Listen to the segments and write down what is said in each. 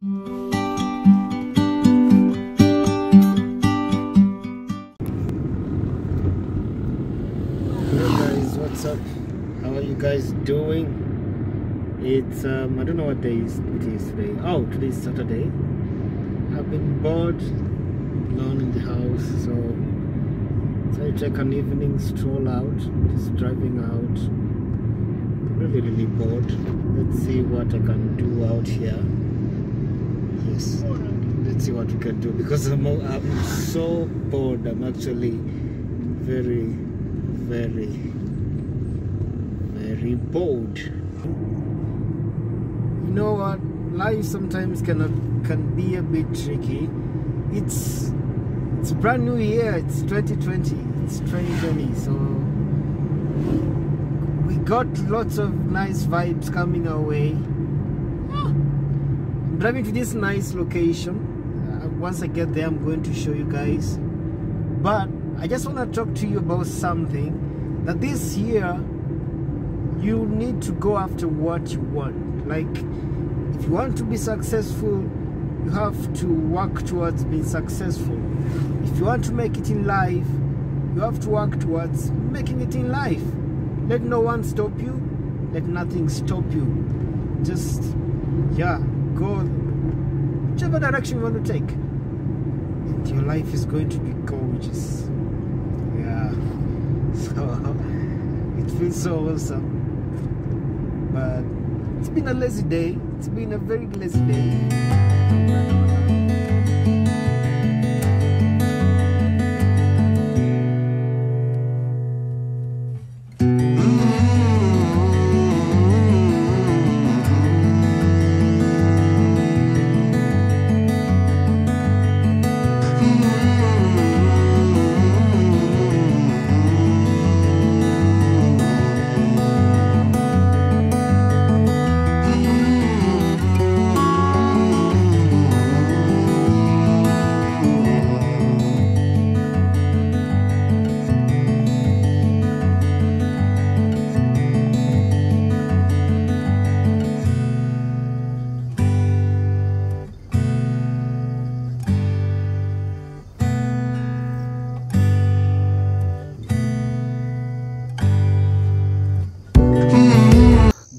Hello guys, what's up? How are you guys doing? It's um I don't know what day it is today. Oh, today is Saturday. I've been bored alone in the house, so so I take an evening stroll out, just driving out. Really, really bored. Let's see what I can do out here. Yes, let's see what we can do because I'm I'm so bored. I'm actually very very very bored. You know what? Life sometimes cannot can be a bit tricky. It's it's brand new year. It's 2020 it's 2020 so we got lots of nice vibes coming our way driving to this nice location uh, once i get there i'm going to show you guys but I just want to talk to you about something that this year you need to go after what you want. Like, if you want to be successful, you have to work towards being successful. If you want to make it in life, you have to work towards making it in life. Let no one stop you, let nothing stop you. Just, yeah, go whichever direction you want to take. And your life is going to be gorgeous. Yeah. So it feels so awesome. But it's been a lazy day. It's been a very lazy day.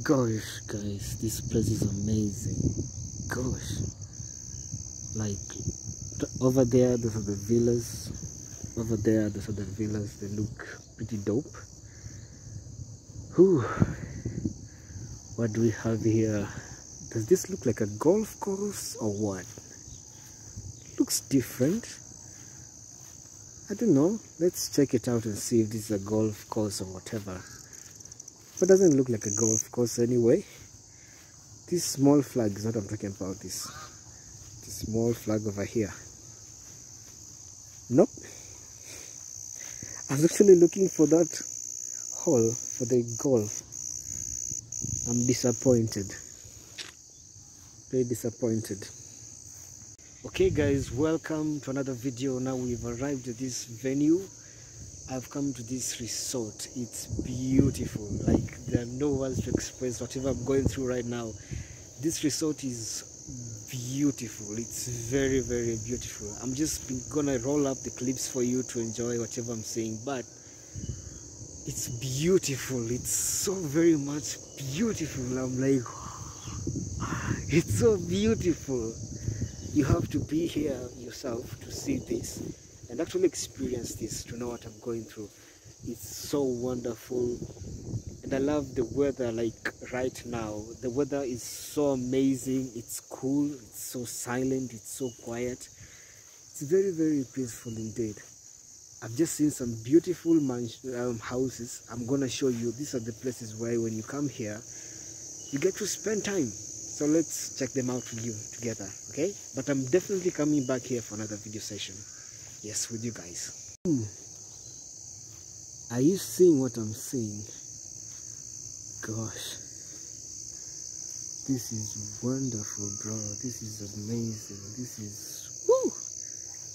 Gosh, guys, this place is amazing. Gosh, like over there, those are the villas. Over there, those are the villas. They look pretty dope. Whew. What do we have here? Does this look like a golf course or what? Looks different. I don't know. Let's check it out and see if this is a golf course or whatever. But doesn't look like a golf course anyway. This small flag is what I'm talking about. This, this small flag over here. Nope. I was actually looking for that hole for the golf. I'm disappointed. Very disappointed. Okay guys, welcome to another video. Now we've arrived at this venue. I've come to this resort. It's beautiful. Like no words to express whatever I'm going through right now. This resort is beautiful. It's very, very beautiful. I'm just gonna roll up the clips for you to enjoy whatever I'm saying, but it's beautiful. It's so very much beautiful. I'm like, it's so beautiful. You have to be here yourself to see this and actually experience this to know what I'm going through. It's so wonderful. And I love the weather like right now. The weather is so amazing. It's cool. It's so silent. It's so quiet. It's very, very peaceful indeed. I've just seen some beautiful um, houses. I'm going to show you. These are the places where when you come here, you get to spend time. So let's check them out with you together, okay? But I'm definitely coming back here for another video session yes with you guys hmm. are you seeing what i'm seeing gosh. This is wonderful bro. This is amazing. This is woo!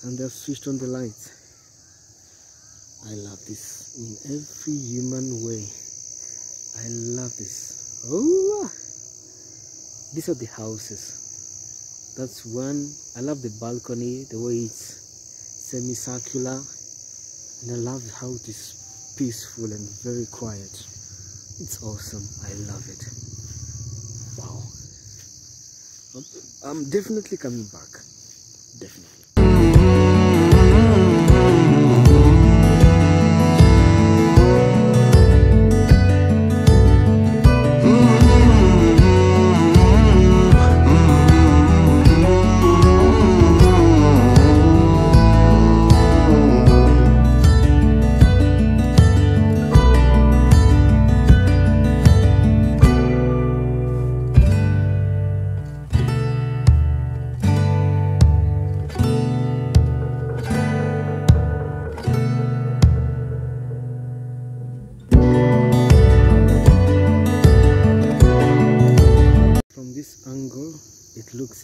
And they've switched on the lights. I love this in every human way. I love this. Oh these are the houses. That's one i love the balcony the way it's semicircular. And i love how it is peaceful and very quiet it's awesome. I love it. Wow. I'm, I'm definitely coming back. Definitely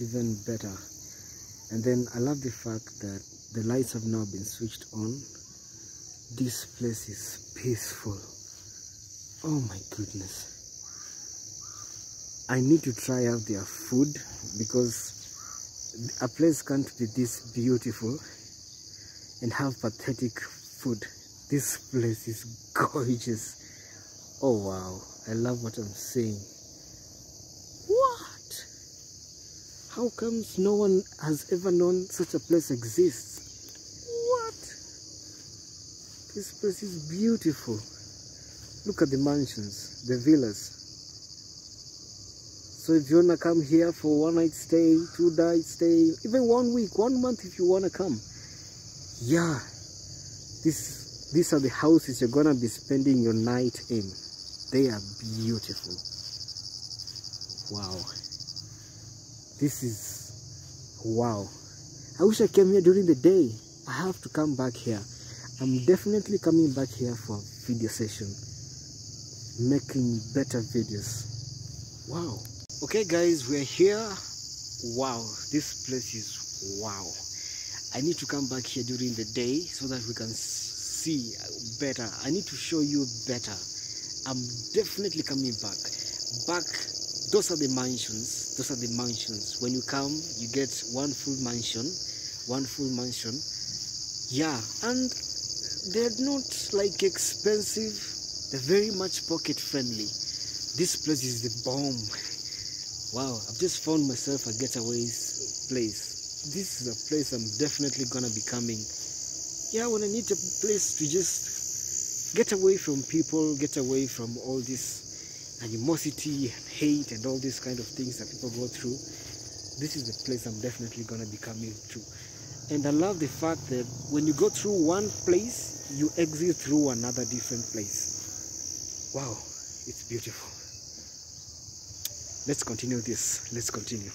even better. And then I love the fact that the lights have now been switched on. This place is peaceful. Oh my goodness. I need to try out their food because a place can't be this beautiful and have pathetic food. This place is gorgeous. Oh wow. I love what I'm seeing what? How comes no one has ever known such a place exists? What? This place is beautiful. Look at the mansions, the villas. So if you wanna come here for one night stay, two night stay, even one week, one month if you wanna come, yeah, this these are the houses you're gonna be spending your night in. They are beautiful. Wow. This is wow. I wish I came here during the day. I have to come back here. I'm definitely coming back here for video session. Making better videos. Wow. Okay guys, we're here. Wow, this place is wow. I need to come back here during the day so that we can see better. I need to show you better. I'm definitely coming back. Back those are the mansions those are the mansions. When you come you get one full mansion one full mansion. Yeah and they're not like expensive. They're very much pocket friendly. This place is the bomb. Wow i've just found myself a getaway place. This is a place i'm definitely gonna be coming. Yeah when i need a place to just get away from people get away from all this animosity and hate and all these kind of things that people go through this is the place i'm definitely going to be coming to. And i love the fact that when you go through one place you exit through another different place. Wow it's beautiful. Let's continue this. Let's continue